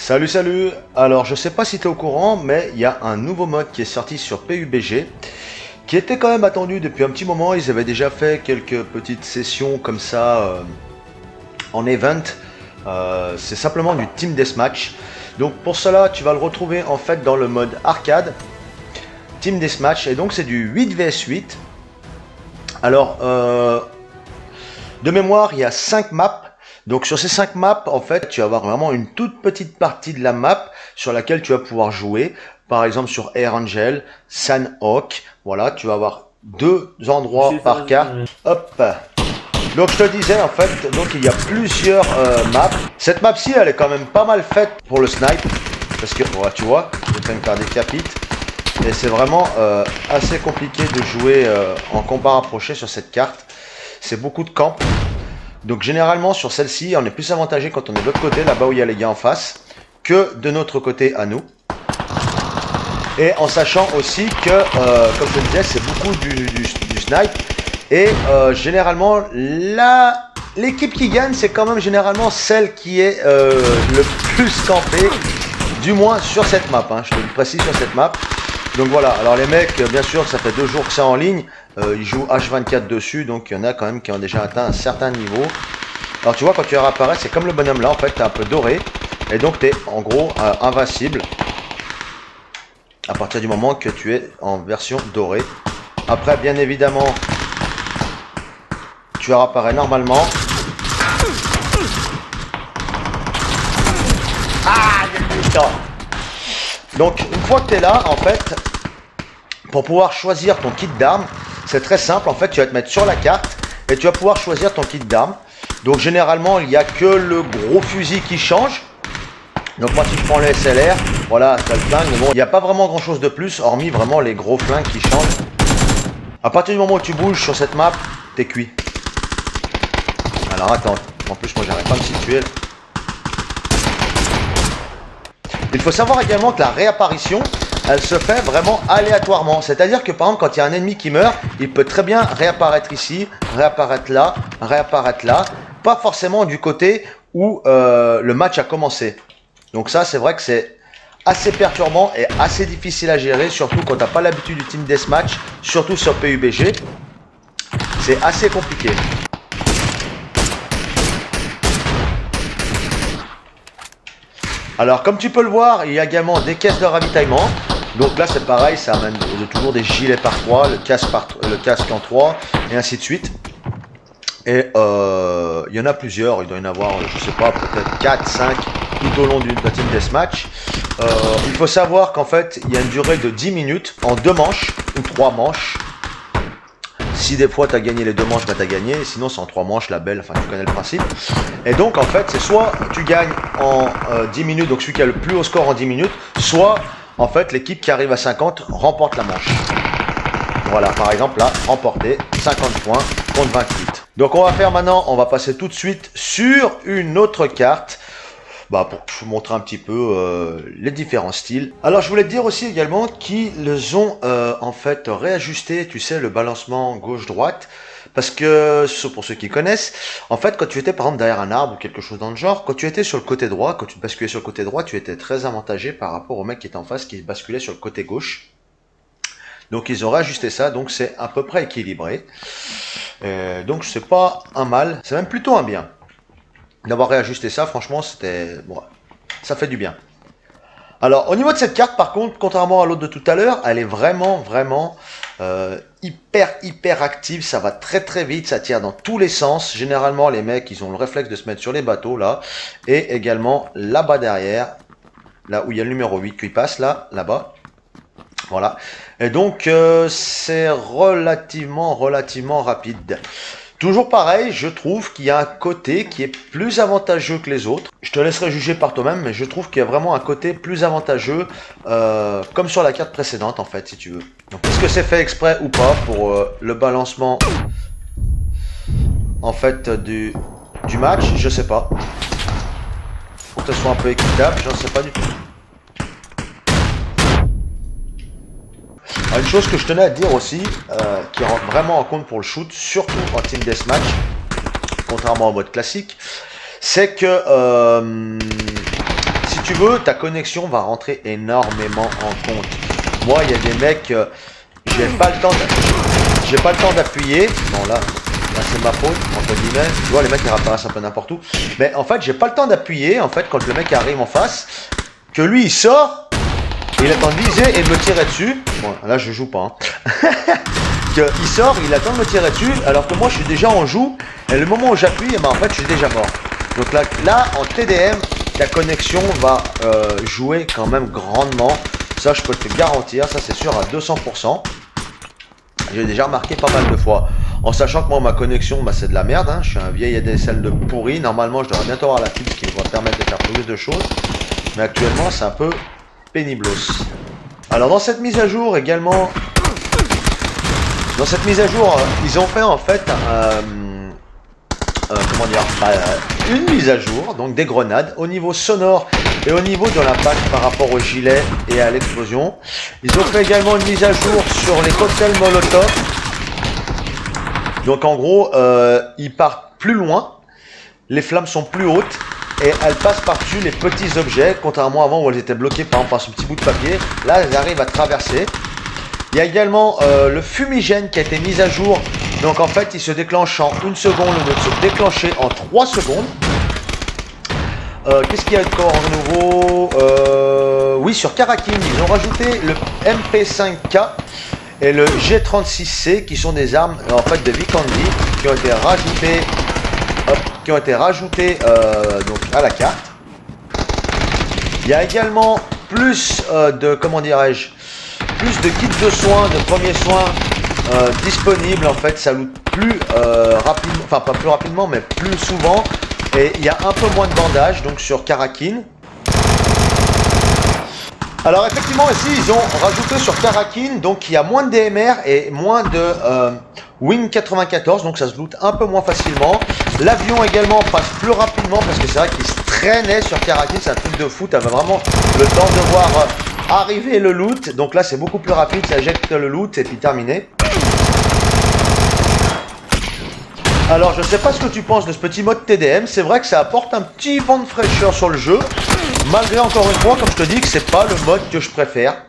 Salut salut. Alors je sais pas si tu es au courant mais il y a un nouveau mode qui est sorti sur PUBG qui était quand même attendu depuis un petit moment, ils avaient déjà fait quelques petites sessions comme ça euh, en event, euh, c'est simplement du Team Deathmatch. Donc pour cela tu vas le retrouver en fait dans le mode arcade, Team Deathmatch. Et donc c'est du 8 vs 8. Alors euh, de mémoire il y a 5 maps donc sur ces 5 maps, en fait, tu vas avoir vraiment une toute petite partie de la map sur laquelle tu vas pouvoir jouer. Par exemple sur Air Angel, Sandhawk, voilà, tu vas avoir deux endroits par carte. Hop donc je te disais en fait, donc il y a plusieurs euh, maps. Cette map-ci, elle est quand même pas mal faite pour le snipe. Parce que, tu vois, je vais faire des capites. Et c'est vraiment euh, assez compliqué de jouer euh, en combat rapproché sur cette carte. C'est beaucoup de camps. Donc généralement sur celle-ci, on est plus avantagé quand on est de l'autre côté, là-bas où il y a les gars en face, que de notre côté à nous. Et en sachant aussi que, euh, comme je le disais, c'est beaucoup du, snipe. Et euh, généralement, l'équipe qui gagne, c'est quand même généralement celle qui est euh, le plus campée, du moins sur cette map. Hein. je te le précise sur cette map. Donc voilà, alors les mecs, bien sûr, ça fait deux jours que c'est en ligne. Euh, ils jouent H24 dessus, donc il y en a quand même qui ont déjà atteint un certain niveau. Alors tu vois, quand tu réapparais, c'est comme le bonhomme là, en fait, tu es un peu doré. Et donc tu es en gros euh, invincible. À partir du moment que tu es en version dorée. Après, bien évidemment, tu réapparais normalement. Donc, une fois que tu es là, en fait, pour pouvoir choisir ton kit d'armes, c'est très simple. En fait, tu vas te mettre sur la carte et tu vas pouvoir choisir ton kit d'armes. Donc, généralement, il n'y a que le gros fusil qui change. Donc, moi, si je prends le SLR, voilà, ça le flingue. Mais bon, il n'y a pas vraiment grand chose de plus, hormis vraiment les gros flingues qui changent. À partir du moment où tu bouges sur cette map, t'es cuit. Alors, attends. En plus, moi, j'arrive pas à me situer. Il faut savoir également que la réapparition, elle se fait vraiment aléatoirement. C'est-à-dire que par exemple, quand il y a un ennemi qui meurt, il peut très bien réapparaître ici, réapparaître là, réapparaître là. Pas forcément du côté où euh, le match a commencé. Donc ça, c'est vrai que c'est assez perturbant et assez difficile à gérer, surtout quand tu n'as pas l'habitude du team deathmatch, surtout sur PUBG. C'est assez compliqué. Alors, comme tu peux le voir, il y a également des caisses de ravitaillement. Donc là, c'est pareil, ça amène toujours des gilets par 3, le casque, par, en 3, et ainsi de suite. Et euh, il y en a plusieurs, il doit y en avoir, je sais pas, peut-être 4, 5 tout au long d'une team deathmatch. Euh, il faut savoir qu'en fait, il y a une durée de 10 minutes en deux manches ou trois manches. Si des fois tu as gagné les deux manches, bah tu as gagné. Sinon, c'est en trois manches, la belle, enfin tu connais le principe. Et donc, en fait, c'est soit tu gagnes en 10 euh, minutes, donc celui qui a le plus haut score en 10 minutes, soit en fait, l'équipe qui arrive à 50 remporte la manche. Voilà, par exemple, là, remporté 50 points contre 28. Donc, on va faire maintenant, on va passer tout de suite sur une autre carte. Bah, pour vous montrer un petit peu euh, les différents styles. Alors, je voulais te dire aussi également qu'ils ont euh, en fait réajusté, tu sais, le balancement gauche-droite. Parce que, pour ceux qui connaissent, en fait, quand tu étais par exemple derrière un arbre ou quelque chose dans le genre, quand tu étais sur le côté droit, quand tu basculais sur le côté droit, tu étais très avantagé par rapport au mec qui était en face qui basculait sur le côté gauche. Donc ils ont réajusté ça, donc c'est à peu près équilibré. Euh, donc c'est pas un mal, c'est même plutôt un bien. D'avoir réajusté ça, franchement, c'était... Bon, ça fait du bien. Alors, au niveau de cette carte, par contre, contrairement à l'autre de tout à l'heure, elle est vraiment, vraiment euh, hyper, hyper active. Ça va très, très vite. Ça tire dans tous les sens. Généralement, les mecs, ils ont le réflexe de se mettre sur les bateaux, là. Et également, là-bas derrière, là où il y a le numéro 8 qui passe, là, là-bas. Voilà. Et donc, euh, c'est relativement, relativement rapide. Toujours pareil, je trouve qu'il y a un côté qui est plus avantageux que les autres. Je te laisserai juger par toi-même, mais je trouve qu'il y a vraiment un côté plus avantageux, euh, comme sur la carte précédente en fait, si tu veux. Donc est-ce que c'est fait exprès ou pas pour euh, le balancement en fait du, du match? Je sais pas. Faut que ce soit un peu équitable, j'en sais pas du tout. Une chose que je tenais à dire aussi, euh, qui rentre vraiment en compte pour le shoot, surtout en team deathmatch, contrairement au mode classique, c'est que euh, si tu veux, ta connexion va rentrer énormément en compte. Moi, il y a des mecs, euh, j'ai pas le temps, j'ai pas le temps d'appuyer. Bon là, là c'est ma faute entre guillemets. Tu vois, les mecs ils apparaissent un peu n'importe où. Mais en fait, j'ai pas le temps d'appuyer. En fait, quand le mec arrive en face, que lui il sort, il attend de viser et de me tirer dessus. Bon, là je joue pas. Hein. il sort, il attend de me tirer dessus, alors que moi je suis déjà en joue. Et le moment où j'appuie, eh ben, en fait je suis déjà mort. Donc là, là en TDM, la connexion va euh, jouer quand même grandement. Ça, je peux te garantir, ça c'est sûr à 200%. J'ai déjà remarqué pas mal de fois. En sachant que moi, ma connexion, bah, c'est de la merde. Hein. Je suis un vieil ADSL de pourri. Normalement, je devrais bientôt avoir la fibre, qui va permettre de faire plus de choses. Mais actuellement, c'est un peu Alors, dans cette mise à jour également... Dans cette mise à jour, euh, ils ont fait en fait... Euh, euh, comment dire bah, Une mise à jour, donc des grenades, au niveau sonore et au niveau de l'impact par rapport au gilet et à l'explosion. Ils ont fait également une mise à jour sur les cocktails Molotov. Donc en gros, ils partent plus loin, les flammes sont plus hautes et elles passent par-dessus les petits objets, contrairement avant où elles étaient bloquées par par ce petit bout de papier. Là, elles arrivent à traverser. Il y a également euh, le fumigène qui a été mis à jour. Donc en fait, il se déclenche en une seconde au lieu de se déclencher en 3 secondes. Euh, qu'est-ce qu'il y a encore en nouveau? Euh, Oui, sur Karakin, ils ont rajouté le MP5K et le G36C qui sont des armes en fait de Vikendi qui ont été rajoutées, qui ont été rajoutées donc à la carte. Il y a également plus de comment dirais-je plus de kits de soins, de premiers soins euh, disponibles. En fait, ça loot plus euh, rapidement, enfin pas plus rapidement, mais plus souvent. Et il y a un peu moins de bandages, donc sur Karakin. Alors effectivement ici ils ont rajouté sur Karakin donc il y a moins de DMR et moins de euh, Wing 94 donc ça se loot un peu moins facilement. L'avion également passe plus rapidement parce que c'est vrai qu'il se traînait sur Karakin, c'est un truc de fou, t'avais vraiment le temps de voir arriver le loot. Donc là, c'est beaucoup plus rapide. Ça jette le loot et puis terminé. Alors, je sais pas ce que tu penses de ce petit mode TDM. C'est vrai que ça apporte un petit vent de fraîcheur sur le jeu. Malgré, encore une fois, comme je te dis, que c'est pas le mode que je préfère.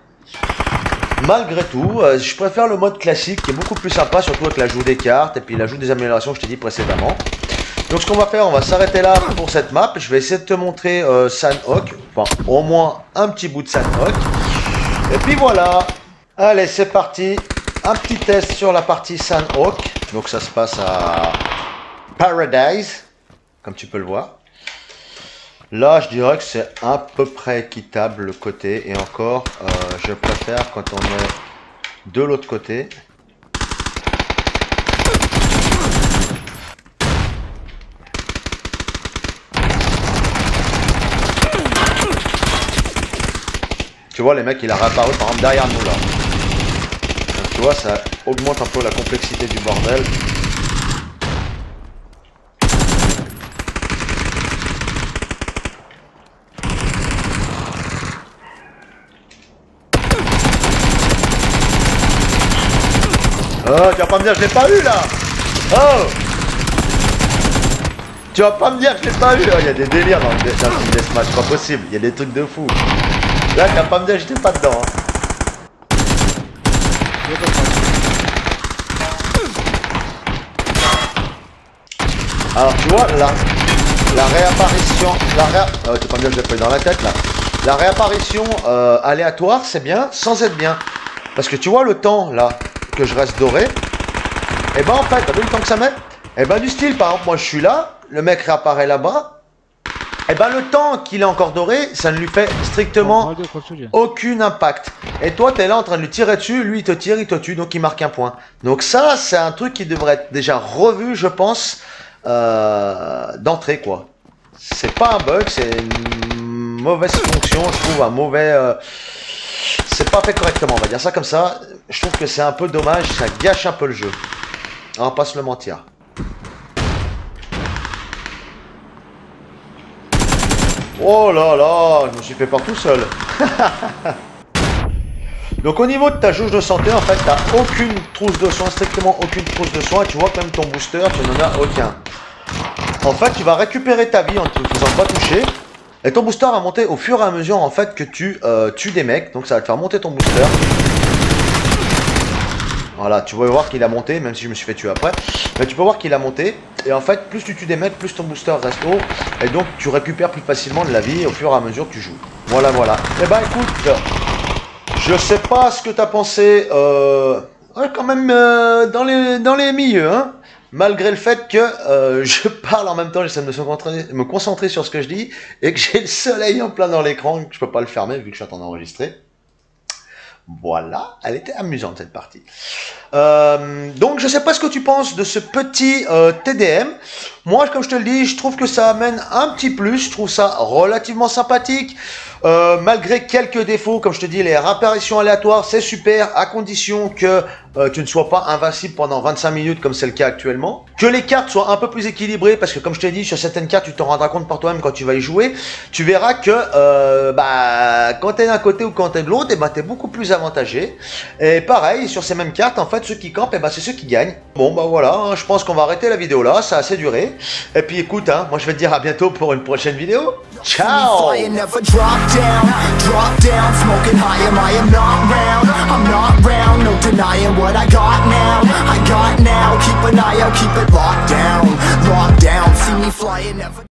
Malgré tout, euh, je préfère le mode classique qui est beaucoup plus sympa, surtout avec l'ajout des cartes et puis l'ajout des améliorations que je t'ai dit précédemment. Donc ce qu'on va faire, on va s'arrêter là pour cette map. Je vais essayer de te montrer euh, Sandhawk, enfin au moins un petit bout de Sandhawk. Et puis voilà, allez c'est parti, un petit test sur la partie Sandhawk. Donc ça se passe à Paradise, comme tu peux le voir. Là, je dirais que c'est à peu près équitable le côté. Et encore, euh, je préfère quand on est de l'autre côté. Tu vois, les mecs, il a réapparu par exemple derrière nous là. Tu vois, ça augmente un peu la complexité du bordel. Oh, tu vas pas me dire que je l'ai pas eu là Oh Tu vas pas me dire que je l'ai pas eu oh, Il y a des délires dans le, dans le deathmatch, pas possible, il y a des trucs de fou. Là, t'as pas me dire j'étais pas dedans. Hein. Alors, tu vois, là, la réapparition... La ré... Oh, pas que je dans la tête, là. La réapparition euh, aléatoire, c'est bien, sans être bien. Parce que tu vois le temps, là, que je reste doré. Et eh ben, en fait, t'as vu le temps que ça met Et eh ben, du style, par exemple, moi, je suis là, le mec réapparaît là-bas, et eh ben le temps qu'il est encore doré, ça ne lui fait strictement aucun impact. Et toi, tu es là en train de lui tirer dessus, lui il te tire, il te tue, donc il marque un point. Donc ça, c'est un truc qui devrait être déjà revu, je pense, euh, d'entrée quoi. C'est pas un bug, c'est une mauvaise fonction, je trouve, un mauvais... Euh, c'est pas fait correctement, on va dire ça comme ça. Je trouve que c'est un peu dommage, ça gâche un peu le jeu. On va pas se le mentir. Oh là là, je me suis fait pas tout seul. Donc au niveau de ta jauge de santé, en fait, t'as aucune trousse de soins, strictement aucune trousse de soins. Tu vois que même ton booster, tu n'en as aucun. En fait, tu vas récupérer ta vie en te faisant pas toucher. Et ton booster va monter au fur et à mesure en fait que tu euh, tues des mecs. Donc ça va te faire monter ton booster. Voilà, tu vas voir qu'il a monté, même si je me suis fait tuer après. Mais tu peux voir qu'il a monté. Et en fait, plus tu tues des mecs, plus ton booster reste haut. Et donc, tu récupères plus facilement de la vie au fur et à mesure que tu joues. Voilà, voilà. Et bah écoute, je sais pas ce que t'as pensé. Euh, quand même euh, dans, les, milieux, hein. Malgré le fait que euh, je parle en même temps, j'essaie de me concentrer, me concentrer sur ce que je dis et que j'ai le soleil en plein dans l'écran, que je peux pas le fermer vu que je suis en train d'enregistrer. Voilà, elle était amusante cette partie. Euh, donc je sais pas ce que tu penses de ce petit euh, TDM. Moi, comme je te le dis, je trouve que ça amène un petit plus. Je trouve ça relativement sympathique. Euh, malgré quelques défauts, comme je te dis, les réapparitions aléatoires, c'est super, à condition que euh, tu ne sois pas invincible pendant 25 minutes, comme c'est le cas actuellement. Que les cartes soient un peu plus équilibrées, parce que comme je t'ai dit, sur certaines cartes, tu t'en rendras compte par toi-même quand tu vas y jouer. Tu verras que euh, bah, quand tu es d'un côté ou quand tu es de l'autre, eh ben, tu es beaucoup plus avantagé. Et pareil, sur ces mêmes cartes, en fait, ceux qui campent, eh ben, c'est ceux qui gagnent. Bon, bah voilà, hein, je pense qu'on va arrêter la vidéo là, ça a assez duré. Et puis écoute, hein, moi je vais te dire à bientôt pour une prochaine vidéo. Ciao